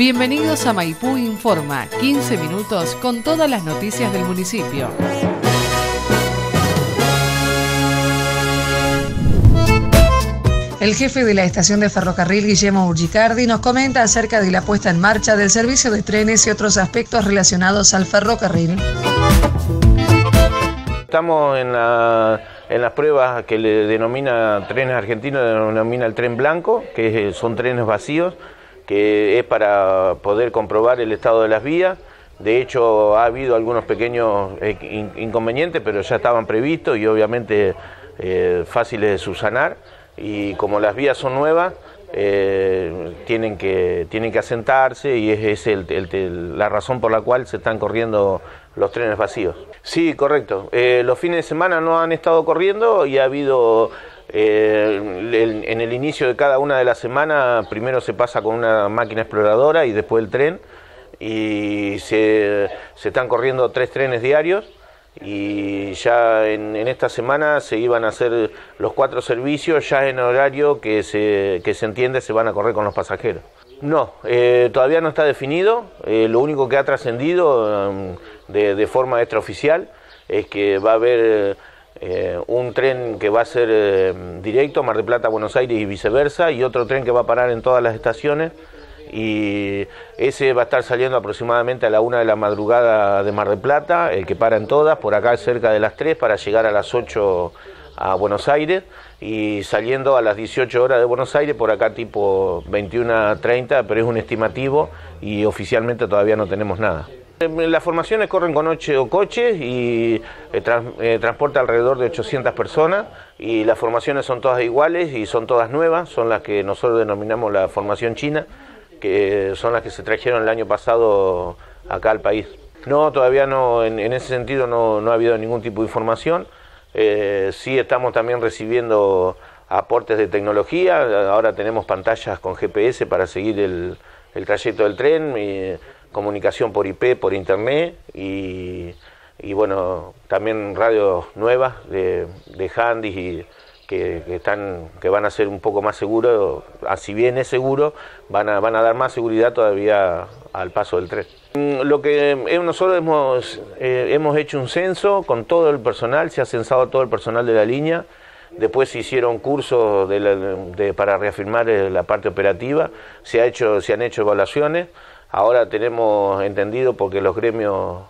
Bienvenidos a Maipú Informa, 15 minutos con todas las noticias del municipio. El jefe de la estación de ferrocarril, Guillermo Urgicardi, nos comenta acerca de la puesta en marcha del servicio de trenes y otros aspectos relacionados al ferrocarril. Estamos en, las pruebas que le denomina Trenes Argentinos, denomina el tren blanco, que son trenes vacíos, que es para poder comprobar el estado de las vías. De hecho, ha habido algunos pequeños eh, inconvenientes, pero ya estaban previstos y obviamente eh, fáciles de subsanar y como las vías son nuevas, eh, tienen, que, tienen que asentarse y es, la razón por la cual se están corriendo los trenes vacíos. Sí, correcto. Los fines de semana no han estado corriendo y ha habido, eh, en el inicio de cada una de las semanas, primero se pasa con una máquina exploradora y después el tren y se, están corriendo tres trenes diarios y ya en, esta semana se iban a hacer los cuatro servicios ya en horario que se, que se entiende se van a correr con los pasajeros. No, eh, todavía no está definido, eh, lo único que ha trascendido um, de, forma extraoficial es que va a haber eh, un tren que va a ser directo, Mar de Plata, Buenos Aires y viceversa, y otro tren que va a parar en todas las estaciones y ese va a estar saliendo aproximadamente a la una de la madrugada de Mar del Plata, el que para en todas, por acá cerca de las 3 para llegar a las 8 a Buenos Aires y saliendo a las 18 horas de Buenos Aires, por acá tipo 21.30, pero es un estimativo y oficialmente todavía no tenemos nada. Las formaciones corren con ocho coches y eh, eh, transporta alrededor de 800 personas y las formaciones son todas iguales y son todas nuevas, son las que nosotros denominamos la formación china que son las que se trajeron el año pasado acá al país. No, todavía no, en, ese sentido no, ha habido ningún tipo de información. Eh, sí estamos también recibiendo aportes de tecnología, ahora tenemos pantallas con GPS para seguir el, trayecto del tren, comunicación por IP, por internet y, bueno, también radios nuevas de, de handys y que, están, que van a ser un poco más seguros, si bien es seguro, van a, van a dar más seguridad todavía al paso del tren. Mm, lo que nosotros hemos, eh, hemos hecho un censo con todo el personal, se ha censado todo el personal de la línea, después se hicieron cursos de para reafirmar eh, la parte operativa, se, ha hecho, se han hecho evaluaciones, ahora tenemos entendido porque los gremios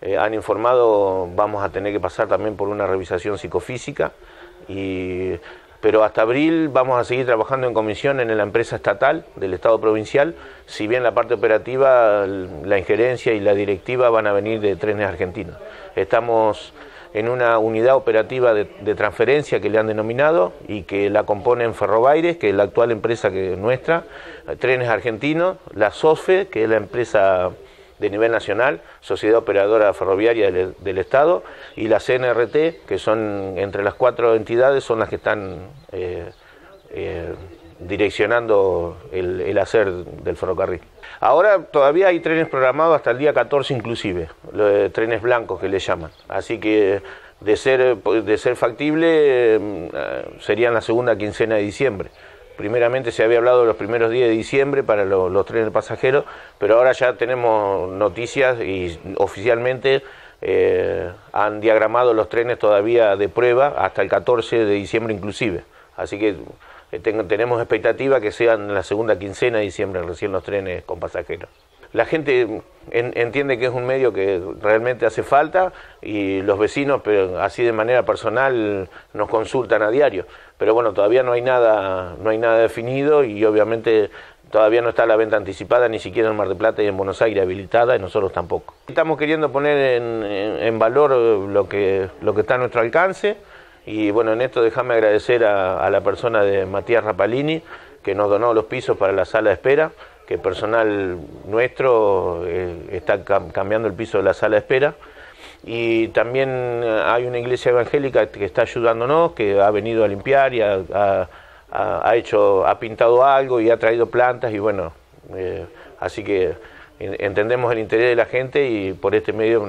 eh, han informado, vamos a tener que pasar también por una revisación psicofísica, y, pero hasta abril vamos a seguir trabajando en comisión en la empresa estatal del Estado provincial, si bien la parte operativa, la injerencia y la directiva van a venir de trenes argentinos. Estamos en una unidad operativa de, transferencia que le han denominado y que la componen Ferrobaires, que es la actual empresa que nuestra, Trenes Argentinos, la SOFE, que es la empresa de nivel nacional, Sociedad Operadora Ferroviaria del, Estado, y la CNRT, que son entre las cuatro entidades, son las que están eh, eh, direccionando el, hacer del ferrocarril. Ahora todavía hay trenes programados hasta el día 14 inclusive, trenes blancos que le llaman, así que de ser, de ser factible eh, serían la segunda quincena de diciembre. Primeramente se había hablado de los primeros días de diciembre para los trenes pasajeros, pero ahora ya tenemos noticias y oficialmente eh, han diagramado los trenes todavía de prueba hasta el 14 de diciembre inclusive. Así que eh, tenemos expectativa que sean la segunda quincena de diciembre recién los trenes con pasajeros la gente entiende que es un medio que realmente hace falta y los vecinos, pero así de manera personal, nos consultan a diario. Pero bueno, todavía no hay nada, no hay nada definido y obviamente todavía no está la venta anticipada, ni siquiera en Mar del Plata y en Buenos Aires habilitada, y nosotros tampoco. Estamos queriendo poner en, valor lo que, lo que está a nuestro alcance, y bueno, en esto déjame agradecer a, la persona de Matías Rapalini, que nos donó los pisos para la sala de espera, que personal nuestro eh, está cambiando el piso de la sala de espera. Y también eh, hay una iglesia evangélica que está ayudándonos, que ha venido a limpiar y ha, hecho, ha pintado algo y ha traído plantas y bueno, eh, así que entendemos el interés de la gente y por este medio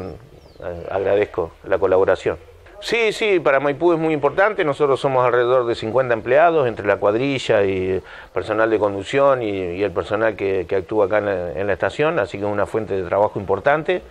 agradezco la colaboración. Sí, sí, para Maipú es muy importante. Nosotros somos alrededor de 50 empleados entre la cuadrilla y personal de conducción y, el personal que, actúa acá en la, estación, así que es una fuente de trabajo importante.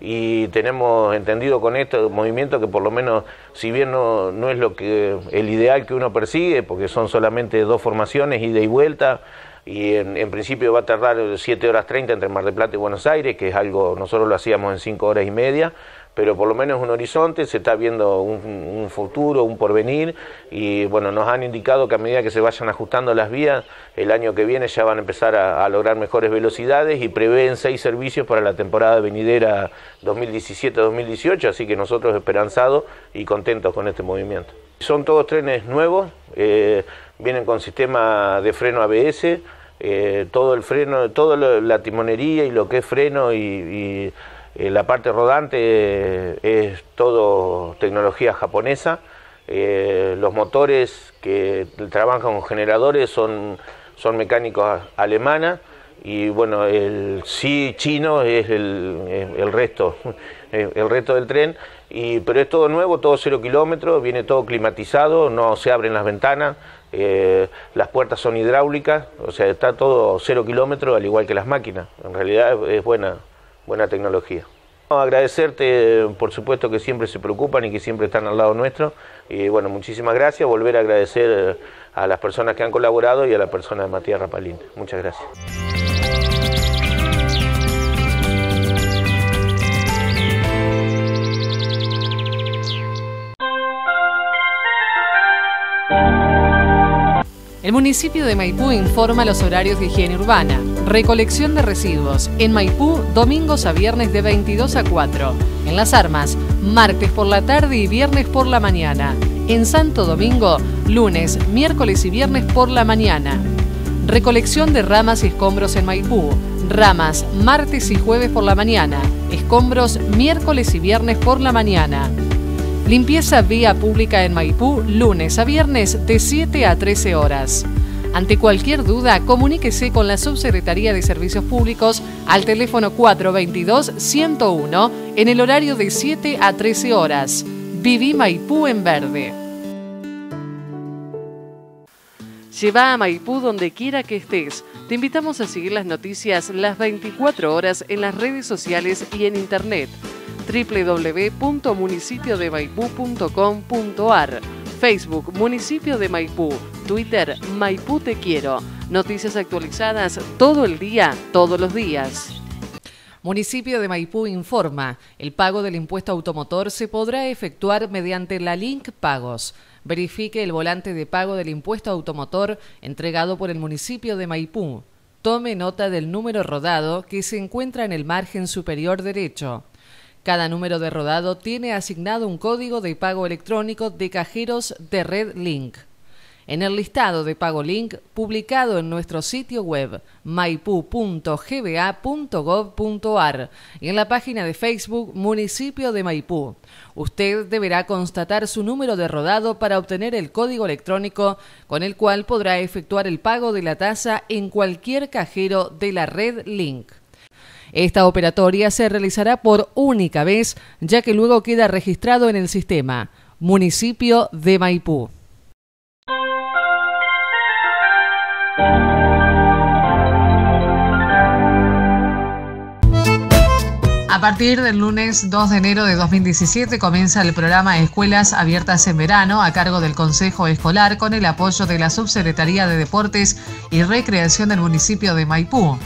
Y tenemos entendido con este movimiento que por lo menos, si bien no, no es lo que el ideal que uno persigue, porque son solamente dos formaciones, ida y vuelta, y en, en, principio va a tardar 7 horas 30 entre Mar del Plata y Buenos Aires, que es algo, nosotros lo hacíamos en 5 horas y media, pero por lo menos un horizonte, se está viendo un, futuro, un porvenir, y bueno, nos han indicado que a medida que se vayan ajustando las vías, el año que viene ya van a empezar a, lograr mejores velocidades y prevén seis servicios para la temporada venidera 2017-2018, así que nosotros esperanzados y contentos con este movimiento. Son todos trenes nuevos, eh, vienen con sistema de freno ABS, eh, todo el freno, toda la timonería y lo que es freno y eh, la parte rodante eh, es todo tecnología japonesa. Eh, los motores que trabajan con generadores son, son mecánicos alemanas. Y bueno, el sí chino es el, el resto, el resto del tren, y, pero es todo nuevo, todo cero kilómetros, viene todo climatizado, no se abren las ventanas, las puertas son hidráulicas, o sea, está todo cero kilómetros, al igual que las máquinas, en realidad es buena, buena tecnología. Agradecerte, por supuesto que siempre se preocupan y que siempre están al lado nuestro. Y bueno, muchísimas gracias. Volver a agradecer a las personas que han colaborado y a la persona de Matías Rapalín. Muchas gracias. El municipio de Maipú informa los horarios de higiene urbana. Recolección de residuos. En Maipú, domingos a viernes de 22 a 4. En Las Armas, martes por la tarde y viernes por la mañana. En Santo Domingo, lunes, miércoles y viernes por la mañana. Recolección de ramas y escombros en Maipú. Ramas, martes y jueves por la mañana. Escombros, miércoles y viernes por la mañana. Limpieza vía pública en Maipú, lunes a viernes de 7 a 13 horas. Ante cualquier duda, comuníquese con la Subsecretaría de Servicios Públicos al teléfono 422-101 en el horario de 7 a 13 horas. Viví Maipú en verde. Lleva a Maipú donde quiera que estés. Te invitamos a seguir las noticias las 24 horas en las redes sociales y en internet www.municipiodemaipú.com.ar Facebook Municipio de Maipú, Twitter Maipú Te Quiero. Noticias actualizadas todo el día, todos los días. Municipio de Maipú informa, el pago del impuesto automotor se podrá efectuar mediante la Link Pagos. Verifique el volante de pago del impuesto automotor entregado por el municipio de Maipú. Tome nota del número rodado que se encuentra en el margen superior derecho. Cada número de rodado tiene asignado un código de pago electrónico de cajeros de Red Link. En el listado de pago Link publicado en nuestro sitio web maipú.gba.gov.ar y en la página de Facebook Municipio de Maipú. Usted deberá constatar su número de rodado para obtener el código electrónico con el cual podrá efectuar el pago de la tasa en cualquier cajero de la red Link. Esta operatoria se realizará por única vez, ya que luego queda registrado en el sistema. Municipio de Maipú. A partir del lunes 2 de enero de 2017 comienza el programa Escuelas Abiertas en Verano a cargo del Consejo Escolar con el apoyo de la Subsecretaría de Deportes y Recreación del municipio de Maipú.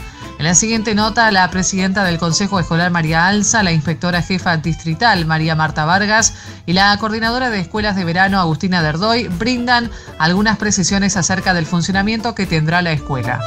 En la siguiente nota, la presidenta del Consejo Escolar María Alza, la inspectora jefa distrital María Marta Vargas y la coordinadora de escuelas de verano Agustina Derdoy brindan algunas precisiones acerca del funcionamiento que tendrá la escuela.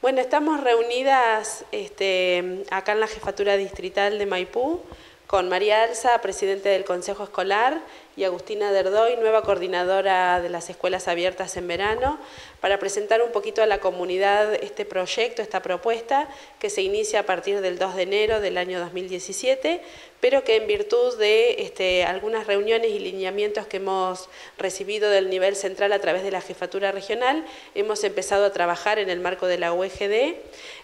Bueno, estamos reunidas este, acá en la jefatura distrital de Maipú con María Alza, presidente del Consejo Escolar, y Agustina Derdoy, nueva coordinadora de las escuelas abiertas en verano, para presentar un poquito a la comunidad este proyecto, esta propuesta, que se inicia a partir del 2 de enero del año 2017, pero que en virtud de este, algunas reuniones y lineamientos que hemos recibido del nivel central a través de la jefatura regional, hemos empezado a trabajar en el marco de la UEGD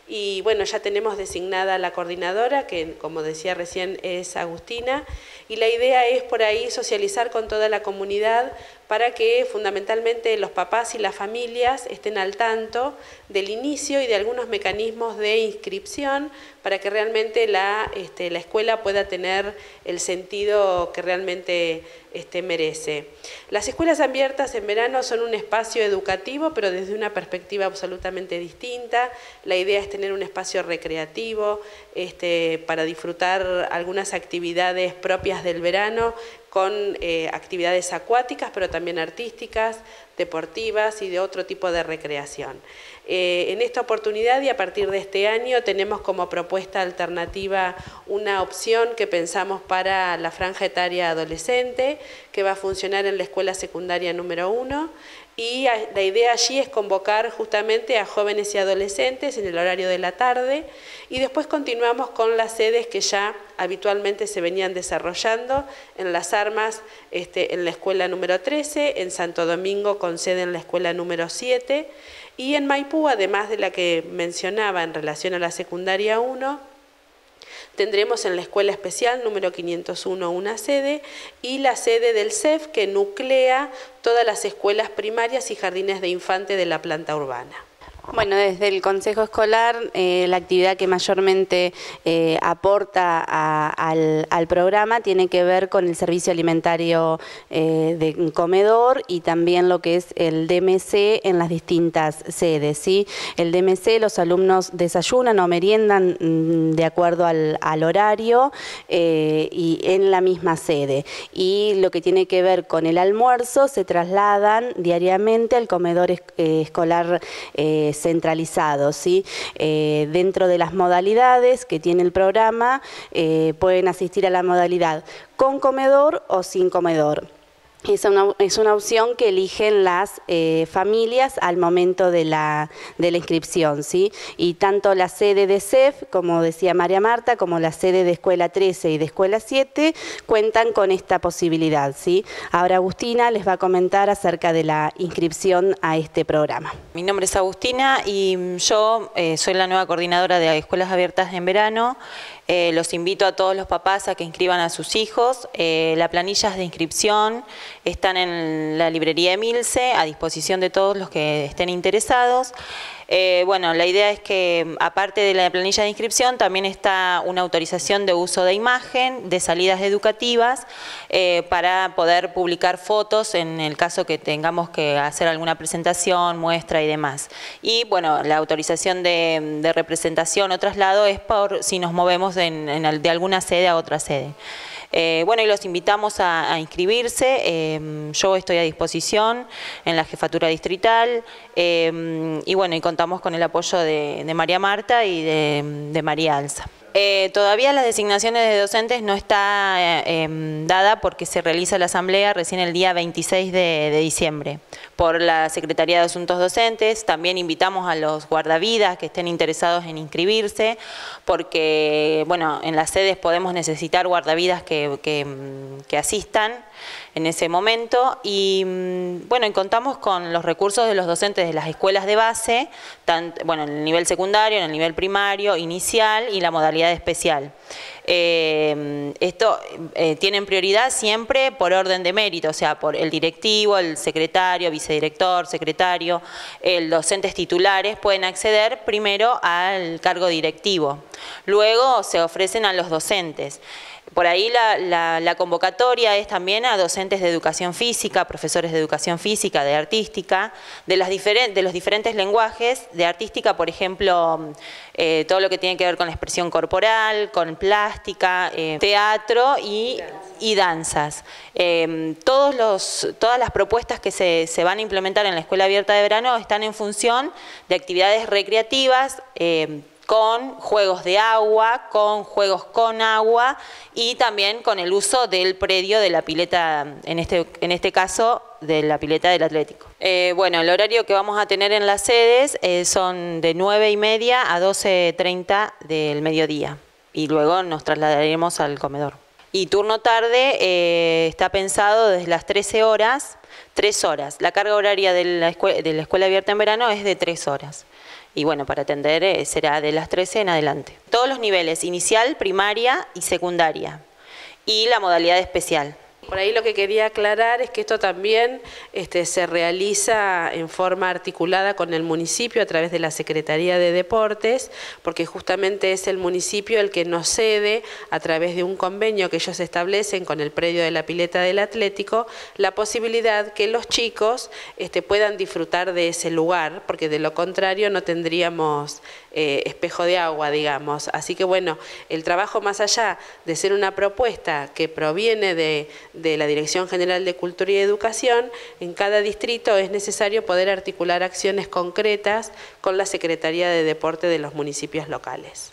y bueno, ya tenemos designada la coordinadora, que como decía recién es Agustina, y la idea es por ahí socializar con toda la comunidad para que fundamentalmente los papás y las familias estén al tanto del inicio y de algunos mecanismos de inscripción para que realmente la, este, la escuela pueda tener el sentido que realmente este, merece. Las escuelas abiertas en verano son un espacio educativo, pero desde una perspectiva absolutamente distinta. La idea es tener un espacio recreativo este, para disfrutar algunas actividades propias del verano con eh, actividades acuáticas, pero también artísticas, deportivas y de otro tipo de recreación. Eh, en esta oportunidad y a partir de este año tenemos como propuesta alternativa una opción que pensamos para la franja etaria adolescente, que va a funcionar en la escuela secundaria número uno y la idea allí es convocar justamente a jóvenes y adolescentes en el horario de la tarde y después continuamos con las sedes que ya habitualmente se venían desarrollando en Las Armas, este, en la escuela número 13, en Santo Domingo con sede en la escuela número 7 y en Maipú, además de la que mencionaba en relación a la secundaria 1, Tendremos en la Escuela Especial número 501 una sede y la sede del CEF que nuclea todas las escuelas primarias y jardines de infante de la planta urbana. Bueno, desde el Consejo Escolar, eh, la actividad que mayormente eh, aporta al, programa tiene que ver con el servicio alimentario eh, de comedor y también lo que es el DMC en las distintas sedes. ¿sí? El DMC, los alumnos desayunan o meriendan mm, de acuerdo al, horario y en la misma sede. Y lo que tiene que ver con el almuerzo se trasladan diariamente al comedor escolar centralizados. ¿sí? Eh, dentro de las modalidades que tiene el programa, eh, pueden asistir a la modalidad con comedor o sin comedor. Es una, es una, opción que eligen las eh, familias al momento de la, de la inscripción, ¿sí? Y tanto la sede de CEF, como decía María Marta, como la sede de Escuela 13 y de Escuela 7 cuentan con esta posibilidad, ¿sí? Ahora Agustina les va a comentar acerca de la inscripción a este programa. Mi nombre es Agustina y yo eh, soy la nueva coordinadora de Escuelas Abiertas en Verano. Eh, los invito a todos los papás a que inscriban a sus hijos. Eh, las planillas de inscripción están en la librería Emilce, a disposición de todos los que estén interesados. Eh, bueno, la idea es que aparte de la planilla de inscripción también está una autorización de uso de imagen, de salidas educativas, eh, para poder publicar fotos en el caso que tengamos que hacer alguna presentación, muestra y demás. Y bueno, la autorización de, representación o traslado es por si nos movemos de alguna sede a otra sede. Eh, bueno, y los invitamos a, inscribirse. Em, yo estoy a disposición en la jefatura distrital em, y bueno, y contamos con el apoyo de, María Marta y de María Alza. Eh, todavía las designaciones de docentes no está eh, em, dada porque se realiza la asamblea recién el día 26 de, diciembre por la Secretaría de Asuntos Docentes. También invitamos a los guardavidas que estén interesados en inscribirse porque, bueno, en las sedes podemos necesitar guardavidas que, que asistan en ese momento y mm, bueno, y contamos con los recursos de los docentes de las escuelas de base, bueno, en el nivel secundario, en el nivel primario, inicial y la modalidad especial. Eh, esto eh, tienen prioridad siempre por orden de mérito, o sea, por el directivo, el secretario, vicedirector, secretario, el docentes titulares pueden acceder primero al cargo directivo. Luego se ofrecen a los docentes. Por ahí la, convocatoria es también a docentes de educación física, profesores de educación física, de artística, de, las de los diferentes lenguajes, de artística, por ejemplo, eh, todo lo que tiene que ver con la expresión corporal, con plástica, eh, teatro y, danzas. Eh, todos los, todas las propuestas que se, se, van a implementar en la Escuela Abierta de Verano están en función de actividades recreativas, con juegos de agua, con juegos con agua y también con el uso del predio de la pileta, en este, en este caso de la pileta del Atlético. Eh, bueno, el horario que vamos a tener en las sedes eh, son de 9 y media a 12.30 del mediodía y luego nos trasladaremos al comedor. Y turno tarde eh, está pensado desde las 13 horas, 3 horas. La carga horaria de la, de la escuela abierta en verano es de 3 horas y bueno, para atender eh, será de las 13 en adelante. Todos los niveles, inicial, primaria y secundaria. Y la modalidad especial. Por ahí lo que quería aclarar es que esto también este, se realiza en forma articulada con el municipio a través de la Secretaría de Deportes, porque justamente es el municipio el que nos cede a través de un convenio que ellos establecen con el predio de la pileta del Atlético, la posibilidad que los chicos este, puedan disfrutar de ese lugar, porque de lo contrario no tendríamos eh, espejo de agua, digamos. Así que bueno, el trabajo más allá de ser una propuesta que proviene de de la Dirección General de Cultura y Educación, en cada distrito es necesario poder articular acciones concretas con la Secretaría de Deporte de los municipios locales.